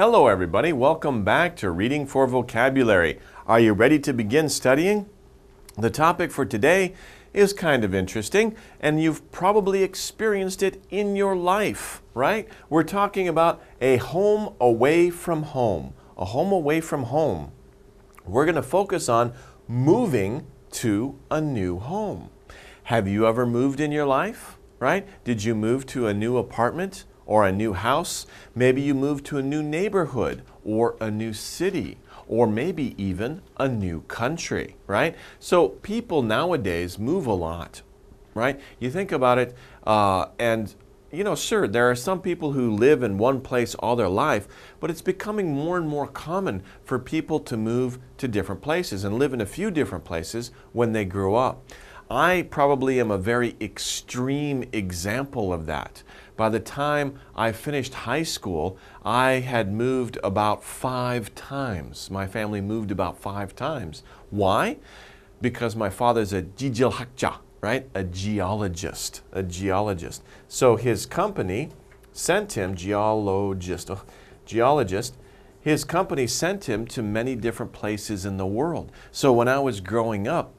Hello, everybody. Welcome back to Reading for Vocabulary. Are you ready to begin studying? The topic for today is kind of interesting, and you've probably experienced it in your life, right? We're talking about a home away from home. A home away from home. We're going to focus on moving to a new home. Have you ever moved in your life, right? Did you move to a new apartment? Or a new house. Maybe you move to a new neighborhood or a new city or maybe even a new country, right? So people nowadays move a lot, right? You think about it, uh, and you know, sure, there are some people who live in one place all their life, but it's becoming more and more common for people to move to different places and live in a few different places when they grow up. I probably am a very extreme example of that. By the time I finished high school, I had moved about five times. My family moved about five times. Why? Because my father's a jijilhakja, right? A geologist, a geologist. So his company sent him, geologist, geologist, his company sent him to many different places in the world. So when I was growing up,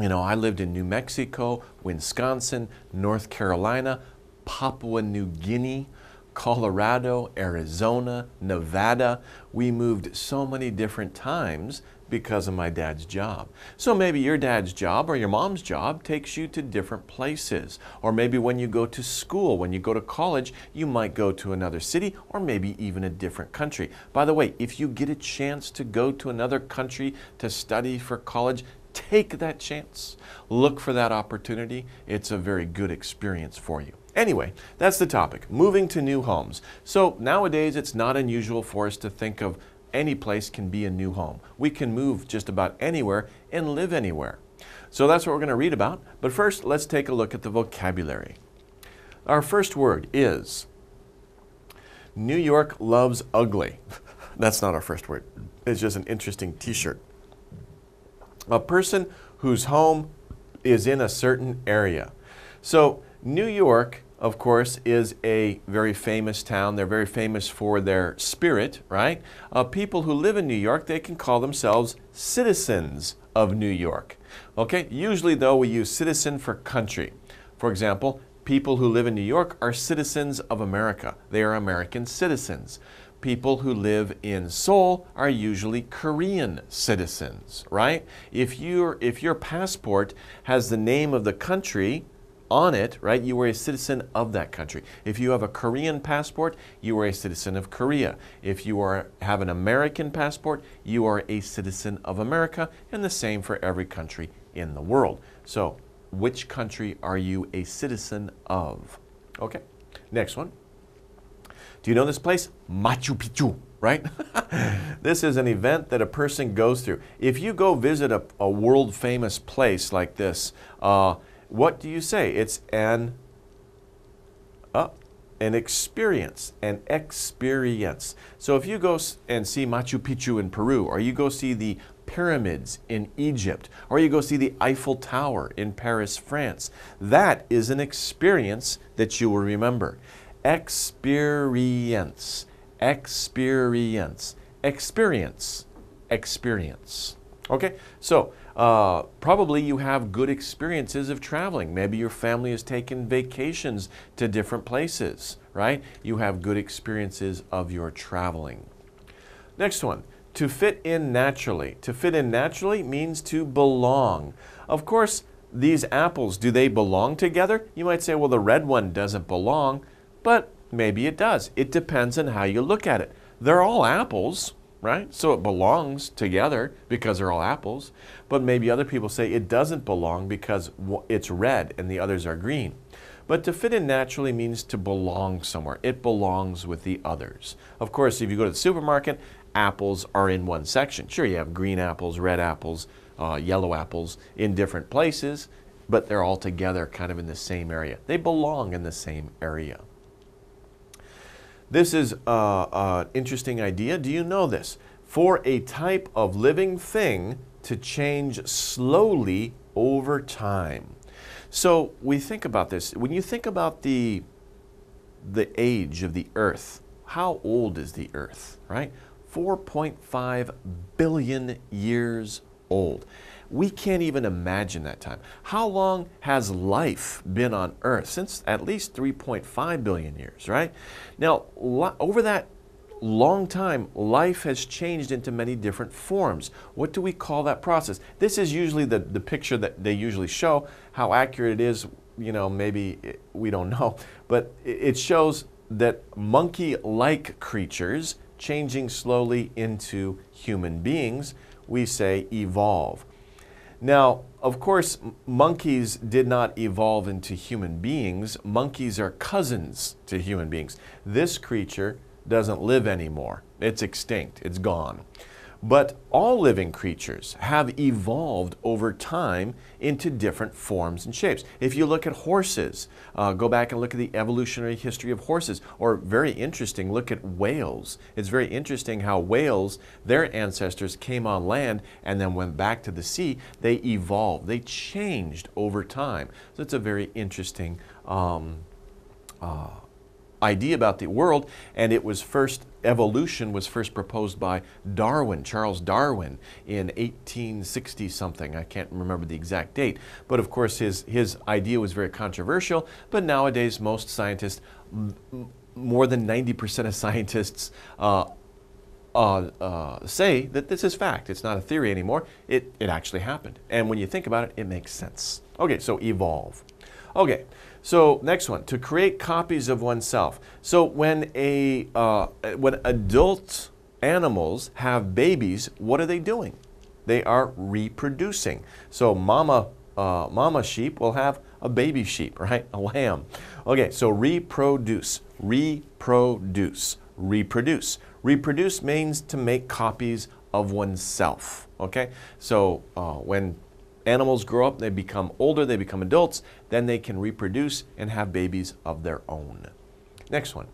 you know, I lived in New Mexico, Wisconsin, North Carolina, Papua New Guinea, Colorado, Arizona, Nevada. We moved so many different times because of my dad's job. So maybe your dad's job or your mom's job takes you to different places. Or maybe when you go to school, when you go to college, you might go to another city or maybe even a different country. By the way, if you get a chance to go to another country to study for college, take that chance. Look for that opportunity. It's a very good experience for you. Anyway, that's the topic moving to new homes. So nowadays, it's not unusual for us to think of any place can be a new home. We can move just about anywhere and live anywhere. So that's what we're going to read about. But first, let's take a look at the vocabulary. Our first word is New York loves ugly. That's not our first word. It's just an interesting t shirt. A person whose home is in a certain area. So, New York of course, is a very famous town. They're very famous for their spirit, right? Uh, people who live in New York, they can call themselves citizens of New York. Okay, usually though, we use citizen for country. For example, people who live in New York are citizens of America. They are American citizens. People who live in Seoul are usually Korean citizens, right? If, you if your passport has the name of the country, on it, right, you are a citizen of that country. If you have a Korean passport, you are a citizen of Korea. If you are, have an American passport, you are a citizen of America, and the same for every country in the world. So, which country are you a citizen of? Okay, next one. Do you know this place? Machu Picchu, right? this is an event that a person goes through. If you go visit a, a world famous place like this, uh, what do you say? It's an uh, an experience, an experience. So if you go and see Machu Picchu in Peru, or you go see the pyramids in Egypt, or you go see the Eiffel Tower in Paris, France, that is an experience that you will remember. Experience, experience, experience, experience. Okay, so uh, probably you have good experiences of traveling. Maybe your family has taken vacations to different places, right? You have good experiences of your traveling. Next one, to fit in naturally. To fit in naturally means to belong. Of course, these apples, do they belong together? You might say, well, the red one doesn't belong, but maybe it does. It depends on how you look at it. They're all apples, right? So it belongs together because they're all apples. But maybe other people say it doesn't belong because it's red and the others are green. But to fit in naturally means to belong somewhere. It belongs with the others. Of course, if you go to the supermarket, apples are in one section. Sure, you have green apples, red apples, uh, yellow apples in different places, but they're all together kind of in the same area. They belong in the same area. This is an uh, uh, interesting idea. Do you know this? For a type of living thing to change slowly over time. So we think about this. When you think about the, the age of the earth, how old is the Earth, right? 4.5 billion years old. We can't even imagine that time. How long has life been on Earth? Since at least 3.5 billion years, right? Now, over that long time, life has changed into many different forms. What do we call that process? This is usually the, the picture that they usually show. How accurate it is, you know, maybe it, we don't know. But it shows that monkey like creatures changing slowly into human beings, we say evolve. Now, of course, monkeys did not evolve into human beings. Monkeys are cousins to human beings. This creature doesn't live anymore. It's extinct, it's gone. But all living creatures have evolved over time into different forms and shapes. If you look at horses, uh, go back and look at the evolutionary history of horses, or very interesting, look at whales. It's very interesting how whales, their ancestors came on land and then went back to the sea. They evolved, they changed over time. So it's a very interesting um, uh, idea about the world, and it was first evolution was first proposed by Darwin, Charles Darwin, in 1860 something. I can't remember the exact date, but of course his his idea was very controversial. But nowadays, most scientists, more than 90% of scientists. Uh, uh, uh, say that this is fact. It's not a theory anymore. It, it actually happened. And when you think about it, it makes sense. Okay, so evolve. Okay, so next one, to create copies of oneself. So when a uh, when adult animals have babies, what are they doing? They are reproducing. So mama uh, mama sheep will have a baby sheep, right? A lamb. Okay, so reproduce, reproduce, reproduce. Reproduce means to make copies of oneself. Okay, so uh, when Animals grow up, they become older, they become adults, then they can reproduce and have babies of their own. Next one.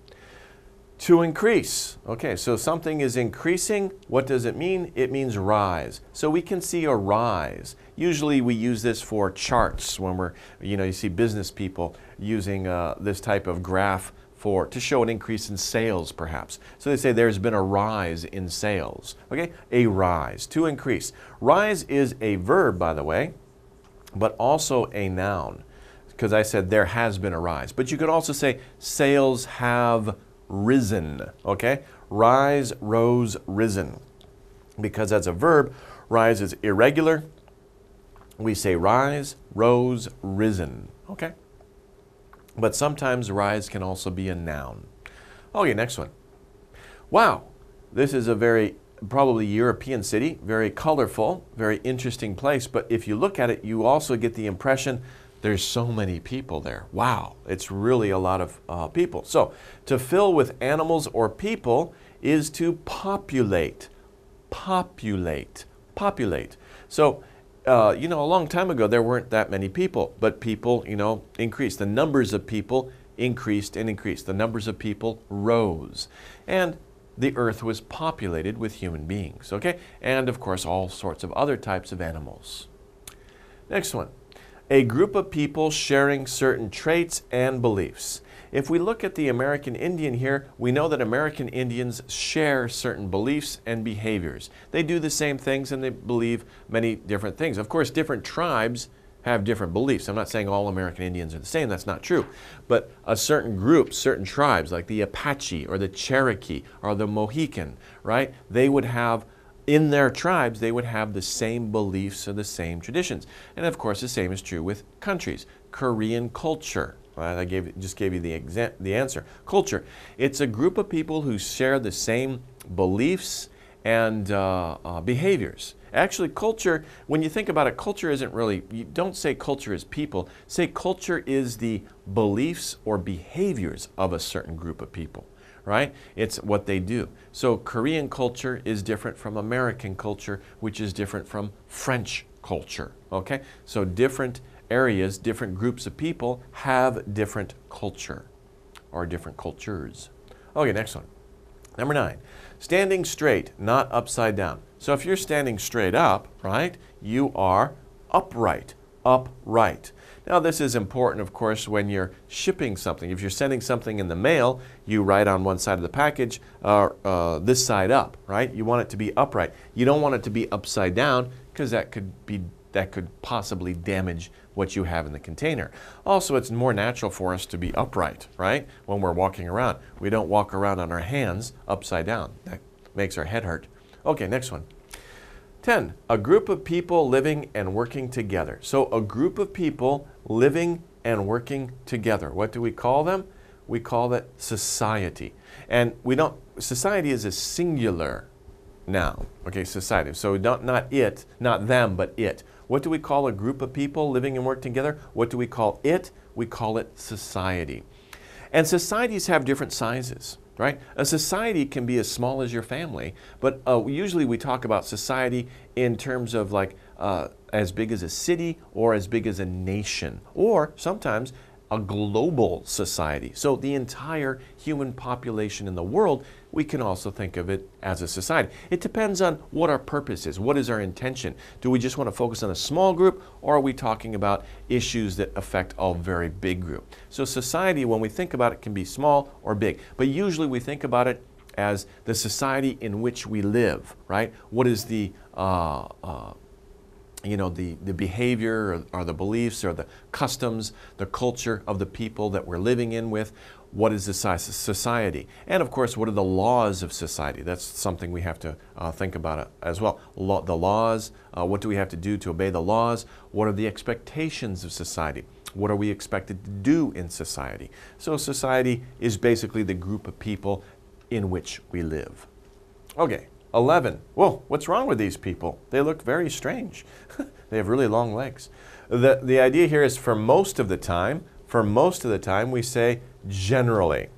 To increase. Okay, so something is increasing. What does it mean? It means rise. So we can see a rise. Usually we use this for charts when we're, you know, you see business people using uh, this type of graph for to show an increase in sales perhaps. So they say there's been a rise in sales. Okay? A rise, to increase. Rise is a verb by the way, but also a noun because I said there has been a rise. But you could also say sales have risen, okay? Rise, rose, risen. Because as a verb, rise is irregular. We say rise, rose, risen, okay? But sometimes rise can also be a noun. Okay, next one. Wow, this is a very probably European city, very colorful, very interesting place. But if you look at it, you also get the impression there's so many people there. Wow, it's really a lot of uh, people. So to fill with animals or people is to populate, populate, populate. So uh, you know, a long time ago, there weren't that many people, but people, you know, increased. The numbers of people increased and increased. The numbers of people rose. And the earth was populated with human beings, okay? And of course, all sorts of other types of animals. Next one a group of people sharing certain traits and beliefs. If we look at the American Indian here, we know that American Indians share certain beliefs and behaviors. They do the same things and they believe many different things. Of course, different tribes have different beliefs. I'm not saying all American Indians are the same, that's not true. But a certain group, certain tribes, like the Apache or the Cherokee or the Mohican, right, they would have in their tribes, they would have the same beliefs or the same traditions. And of course, the same is true with countries. Korean culture, I gave, just gave you the, the answer. Culture. It's a group of people who share the same beliefs and uh, uh, behaviors. Actually, culture, when you think about it, culture isn't really, you don't say culture is people. Say culture is the beliefs or behaviors of a certain group of people, right? It's what they do. So Korean culture is different from American culture, which is different from French culture, okay? So different areas, different groups of people have different culture or different cultures. Okay, next one. Number nine, standing straight, not upside down. So if you're standing straight up, right, you are upright. upright. Now, this is important, of course, when you're shipping something. If you're sending something in the mail, you write on one side of the package, uh, uh, this side up, right? You want it to be upright. You don't want it to be upside down because that could be that could possibly damage what you have in the container. Also, it's more natural for us to be upright, right? When we're walking around. We don't walk around on our hands upside down. That makes our head hurt. Okay, next one. 10. A group of people living and working together. So, a group of people living and working together. What do we call them? We call that society. And we don't, society is a singular noun. Okay, society. So, not, not it, not them, but it. What do we call a group of people living and work together? What do we call it? We call it society. And societies have different sizes right? A society can be as small as your family, but uh, usually we talk about society in terms of like uh, as big as a city or as big as a nation, or sometimes a global society. So the entire human population in the world, we can also think of it as a society. It depends on what our purpose is. What is our intention? Do we just want to focus on a small group or are we talking about issues that affect a very big group? So society, when we think about it, can be small or big. But usually we think about it as the society in which we live, right? What is the uh, uh, you know, the, the behavior or, or, the beliefs or the customs, the culture of the people that we're living in with. What is the society? And of course, what are the laws of society? That's something we have to uh, think about uh, as well. Law, the laws, uh, what do we have to do to obey the laws? What are the expectations of society? What are we expected to do in society? So, society is basically the group of people in which we live. Okay, 11. Whoa, what's wrong with these people? They look very strange. they have really long legs. The, the idea here is for most of the time, for most of the time, we say generally.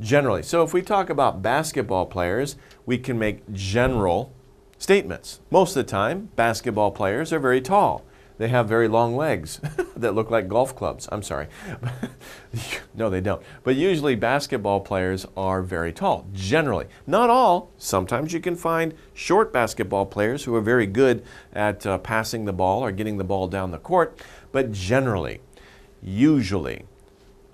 Generally. So if we talk about basketball players, we can make general statements. Most of the time, basketball players are very tall. They have very long legs that look like golf clubs. I'm sorry. no, they don't. But usually basketball players are very tall, generally. Not all. Sometimes you can find short basketball players who are very good at uh, passing the ball or getting the ball down the court. But generally, usually,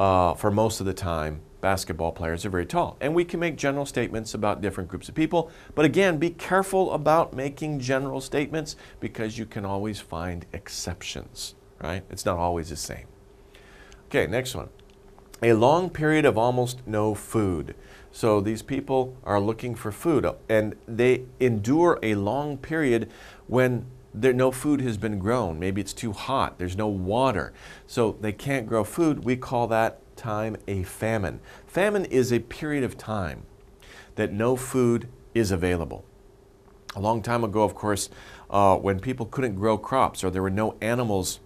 uh, for most of the time, basketball players are very tall. And we can make general statements about different groups of people. But again, be careful about making general statements because you can always find exceptions, right? It's not always the same. Okay, next one. A long period of almost no food. So these people are looking for food and they endure a long period when there, no food has been grown. Maybe it's too hot, there's no water. So they can't grow food. We call that time a famine. Famine is a period of time that no food is available. A long time ago, of course, uh, when people couldn't grow crops or there were no animals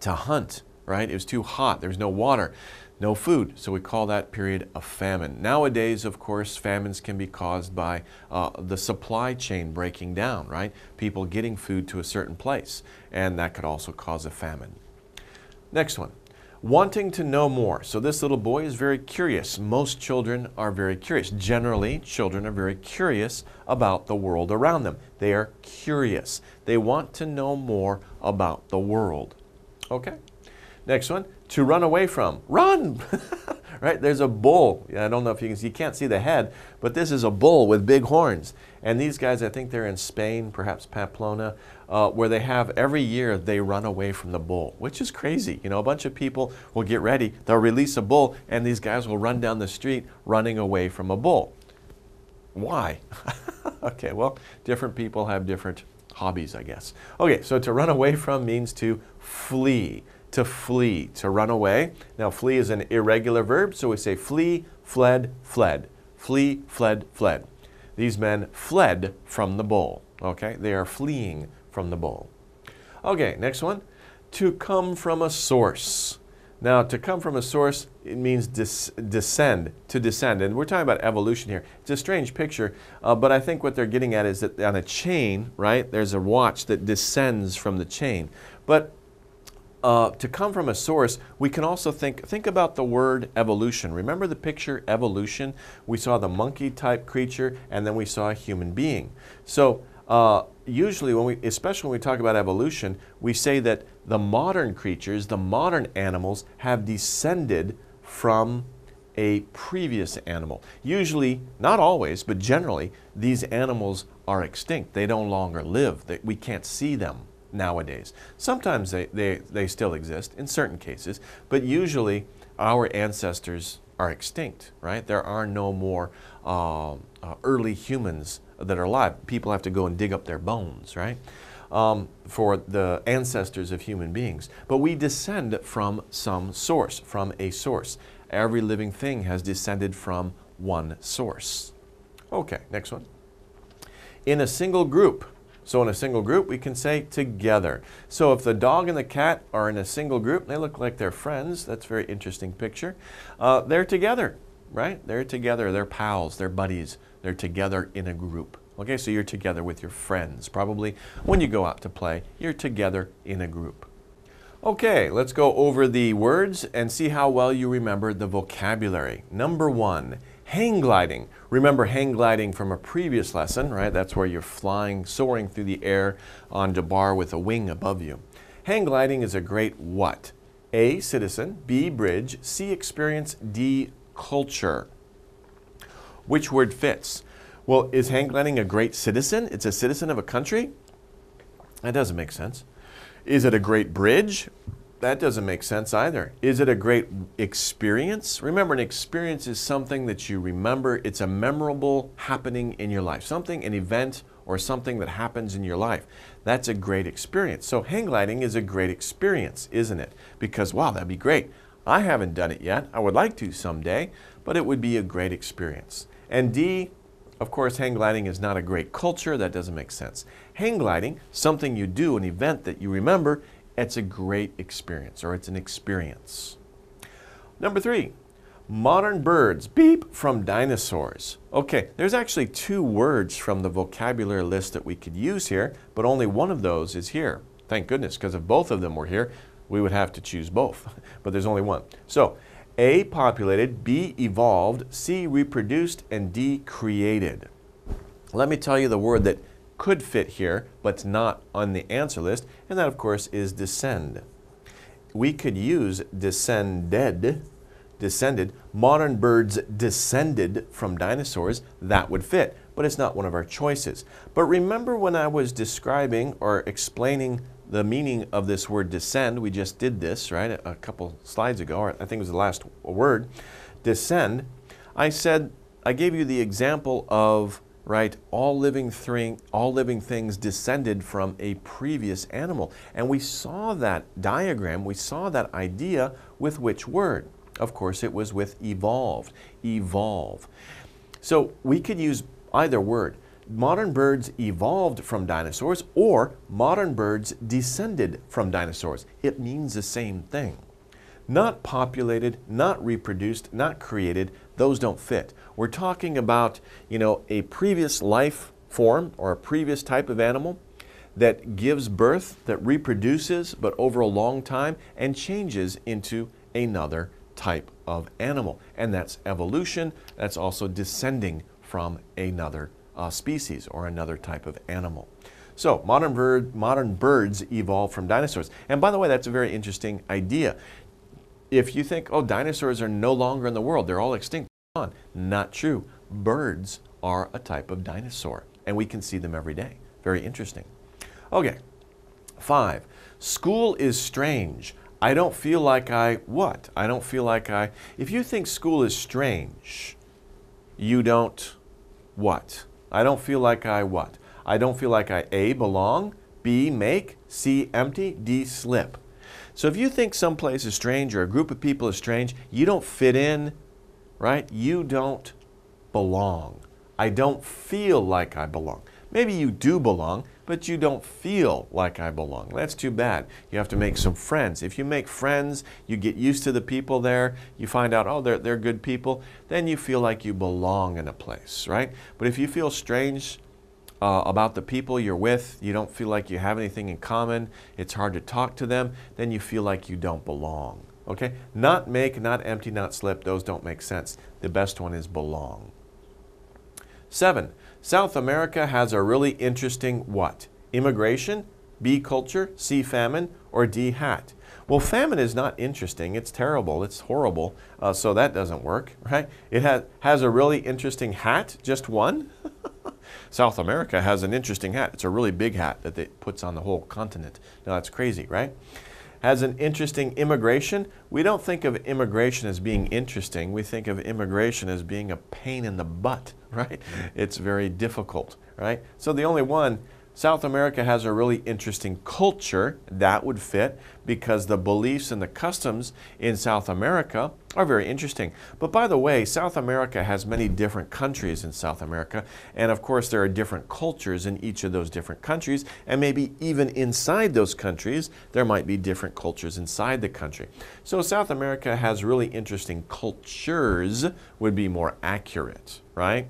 to hunt, right? It was too hot, there was no water, no food. So we call that period a famine. Nowadays, of course, famines can be caused by uh, the supply chain breaking down, right? People getting food to a certain place, and that could also cause a famine. Next one wanting to know more. So this little boy is very curious. Most children are very curious. Generally, children are very curious about the world around them. They are curious. They want to know more about the world. Okay? Next one, to run away from. Run! right? There's a bull. I don't know if you can see, you can't see the head, but this is a bull with big horns. And these guys, I think they're in Spain, perhaps Pamplona, uh, where they have every year they run away from the bull, which is crazy. You know, a bunch of people will get ready, they'll release a bull, and these guys will run down the street running away from a bull. Why? okay, well, different people have different hobbies, I guess. Okay, so to run away from means to flee to flee, to run away. Now, flee is an irregular verb, so we say flee, fled, fled. Flee, fled, fled. These men fled from the bull. Okay, they are fleeing from the bull. Okay, next one. To come from a source. Now, to come from a source, it means des descend, to descend. And we're talking about evolution here. It's a strange picture, uh, but I think what they're getting at is that on a chain, right, there's a watch that descends from the chain. But uh, to come from a source, we can also think, think about the word evolution. Remember the picture evolution? We saw the monkey type creature and then we saw a human being. So uh, usually when we, especially when we talk about evolution, we say that the modern creatures, the modern animals, have descended from a previous animal. Usually, not always, but generally, these animals are extinct. They no longer live. We can't see them nowadays. Sometimes they, they, they still exist in certain cases, but usually our ancestors are extinct, right? There are no more uh, uh, early humans that are alive. People have to go and dig up their bones, right? Um, for the ancestors of human beings. But we descend from some source, from a source. Every living thing has descended from one source. Okay, next one. In a single group, so in a single group, we can say together. So if the dog and the cat are in a single group, they look like they're friends. That's a very interesting picture. Uh, they're together, right? They're together. They're pals. They're buddies. They're together in a group. Okay, so you're together with your friends. Probably when you go out to play, you're together in a group. Okay, let's go over the words and see how well you remember the vocabulary. Number one, Hang gliding. Remember hang gliding from a previous lesson, right? That's where you're flying, soaring through the air on the bar with a wing above you. Hang gliding is a great what? A, citizen, B, bridge, C, experience, D, culture. Which word fits? Well, is hang gliding a great citizen? It's a citizen of a country? That doesn't make sense. Is it a great bridge? That doesn't make sense either. Is it a great experience? Remember, an experience is something that you remember. It's a memorable happening in your life, something, an event, or something that happens in your life. That's a great experience. So, hang gliding is a great experience, isn't it? Because, wow, that'd be great. I haven't done it yet. I would like to someday, but it would be a great experience. And D, of course, hang gliding is not a great culture. That doesn't make sense. Hang gliding, something you do, an event that you remember, it's a great experience or it's an experience. Number three, modern birds, beep, from dinosaurs. Okay, there's actually two words from the vocabulary list that we could use here, but only one of those is here. Thank goodness, because if both of them were here, we would have to choose both, but there's only one. So, A, populated, B, evolved, C, reproduced, and D, created. Let me tell you the word that could fit here, but it's not on the answer list, and that, of course, is descend. We could use descended, descended. Modern birds descended from dinosaurs. That would fit, but it's not one of our choices. But remember when I was describing or explaining the meaning of this word descend, we just did this, right, a couple slides ago, or I think it was the last word, descend. I said, I gave you the example of right? All living, all living things descended from a previous animal. And we saw that diagram, we saw that idea with which word? Of course, it was with evolved, evolve. So we could use either word. Modern birds evolved from dinosaurs or modern birds descended from dinosaurs. It means the same thing. Not populated, not reproduced, not created, those don't fit. We're talking about, you know, a previous life form or a previous type of animal that gives birth, that reproduces, but over a long time, and changes into another type of animal. And that's evolution. That's also descending from another uh, species or another type of animal. So modern, bird, modern birds evolved from dinosaurs. And by the way, that's a very interesting idea. If you think, oh, dinosaurs are no longer in the world, they're all extinct, on. Not true. Birds are a type of dinosaur, and we can see them every day. Very interesting. Okay, five. School is strange. I don't feel like I what? I don't feel like I. If you think school is strange, you don't what? I don't feel like I what? I don't feel like I A, belong, B, make, C, empty, D, slip. So if you think some place is strange or a group of people is strange, you don't fit in, right? You don't belong. I don't feel like I belong. Maybe you do belong, but you don't feel like I belong. That's too bad. You have to make some friends. If you make friends, you get used to the people there, you find out, oh, they're, they're good people, then you feel like you belong in a place, right? But if you feel strange uh, about the people you're with, you don't feel like you have anything in common, it's hard to talk to them, then you feel like you don't belong. Okay? Not make, not empty, not slip, those don't make sense. The best one is belong. Seven, South America has a really interesting what? Immigration? B, culture, C, famine, or D, hat? Well, famine is not interesting. It's terrible. It's horrible. Uh, so that doesn't work, right? It has, has a really interesting hat, just one. South America has an interesting hat. It's a really big hat that it puts on the whole continent. Now that's crazy, right? Has an interesting immigration. We don't think of immigration as being interesting. We think of immigration as being a pain in the butt, right? Mm-hmm. It's very difficult, right? So the only one South America has a really interesting culture that would fit because the beliefs and the customs in South America are very interesting. But by the way, South America has many different countries in South America, and of course, there are different cultures in each of those different countries, and maybe even inside those countries, there might be different cultures inside the country. So, South America has really interesting cultures, would be more accurate, right?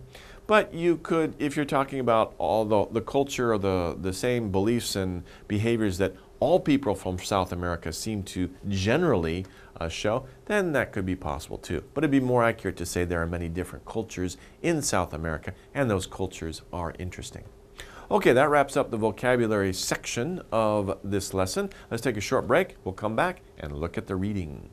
But you could, if you're talking about all the, the culture or the, the same beliefs and behaviors that all people from South America seem to generally uh, show, then that could be possible too. But it'd be more accurate to say there are many different cultures in South America, and those cultures are interesting. Okay, that wraps up the vocabulary section of this lesson. Let's take a short break. We'll come back and look at the reading.